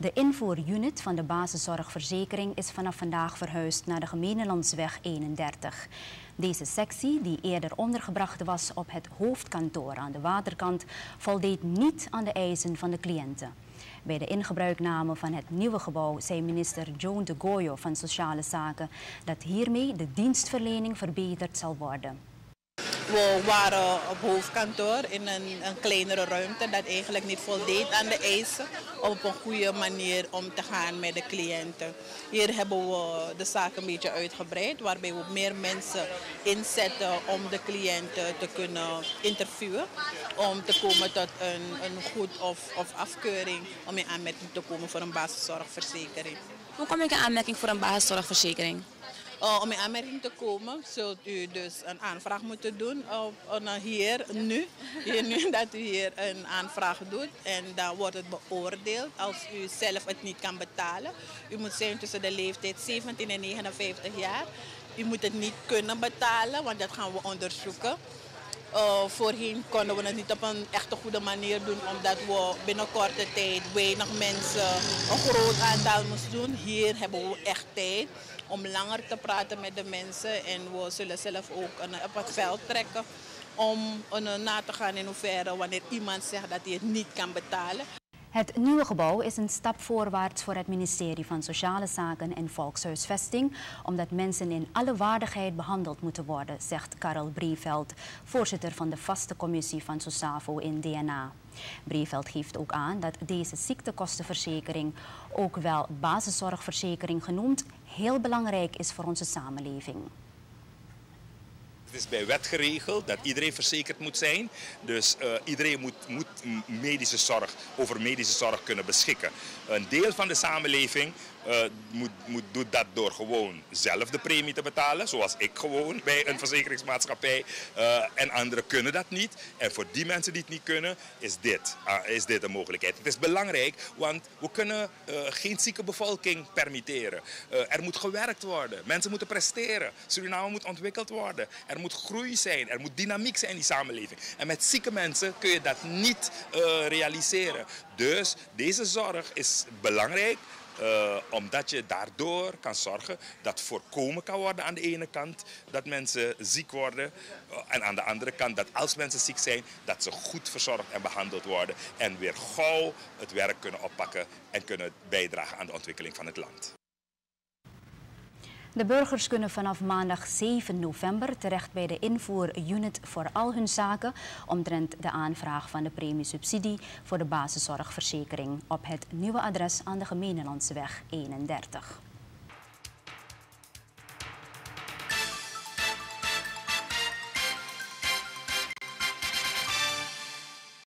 De invoerunit van de basiszorgverzekering is vanaf vandaag verhuisd naar de Gemeenelandsweg 31. Deze sectie, die eerder ondergebracht was op het hoofdkantoor aan de waterkant, voldeed niet aan de eisen van de cliënten. Bij de ingebruikname van het nieuwe gebouw zei minister Joan de Goyo van Sociale Zaken dat hiermee de dienstverlening verbeterd zal worden. We waren op hoofdkantoor in een, een, kleinere ruimte dat eigenlijk niet voldeed aan de eisen op een goede manier om te gaan met de cliënten. Hier hebben we de zaak een beetje uitgebreid waarbij we meer mensen inzetten om de cliënten te kunnen interviewen. Om te komen tot een, een goed of, of afkeuring om in aanmerking te komen voor een basiszorgverzekering. Hoe kom ik in aanmerking voor een basiszorgverzekering? Uh, om in aanmerking te komen zult u dus een aanvraag moeten doen op, uh, hier nu. hier nu. Dat u hier een aanvraag doet en dan wordt het beoordeeld als u zelf het niet kan betalen. U moet zijn tussen de leeftijd 17 en 59 jaar. U moet het niet kunnen betalen, want dat gaan we onderzoeken. Uh, voorheen konden we het niet op een echte goede manier doen, omdat we binnen korte tijd weinig mensen een groot aantal moesten doen. Hier hebben we echt tijd om langer te praten met de mensen en we zullen zelf ook een, op het veld trekken om een, na te gaan in hoeverre wanneer iemand zegt dat hij het niet kan betalen. Het nieuwe gebouw is een stap voorwaarts voor het ministerie van Sociale Zaken en Volkshuisvesting, omdat mensen in alle waardigheid behandeld moeten worden, zegt Karel Brieveld, voorzitter van de vaste commissie van SOSAVO in DNA. Brieveld geeft ook aan dat deze ziektekostenverzekering, ook wel basiszorgverzekering genoemd, heel belangrijk is voor onze samenleving. Het is bij wet geregeld dat iedereen verzekerd moet zijn. Dus uh, iedereen moet, moet medische zorg, over medische zorg kunnen beschikken. Een deel van de samenleving uh, moet, moet, doet dat door gewoon zelf de premie te betalen, zoals ik gewoon bij een verzekeringsmaatschappij. Uh, en anderen kunnen dat niet. En voor die mensen die het niet kunnen, is dit, is dit een mogelijkheid. Het is belangrijk, want we kunnen geen zieke bevolking permitteren. er moet gewerkt worden, mensen moeten presteren. Suriname moet ontwikkeld worden. Moet groei zijn, er moet dynamiek zijn in die samenleving. En met zieke mensen kun je dat niet realiseren. Dus deze zorg is belangrijk. Uh, omdat je daardoor kan zorgen dat voorkomen kan worden aan de ene kant dat mensen ziek worden. Uh, en aan de andere kant dat als mensen ziek zijn, dat ze goed verzorgd en behandeld worden. En weer gauw het werk kunnen oppakken en kunnen bijdragen aan de ontwikkeling van het land. De burgers kunnen vanaf maandag 7 november terecht bij de invoerunit voor al hun zaken omtrent de aanvraag van de premiesubsidie voor de basiszorgverzekering op het nieuwe adres aan de Gemeenelandsweg 31.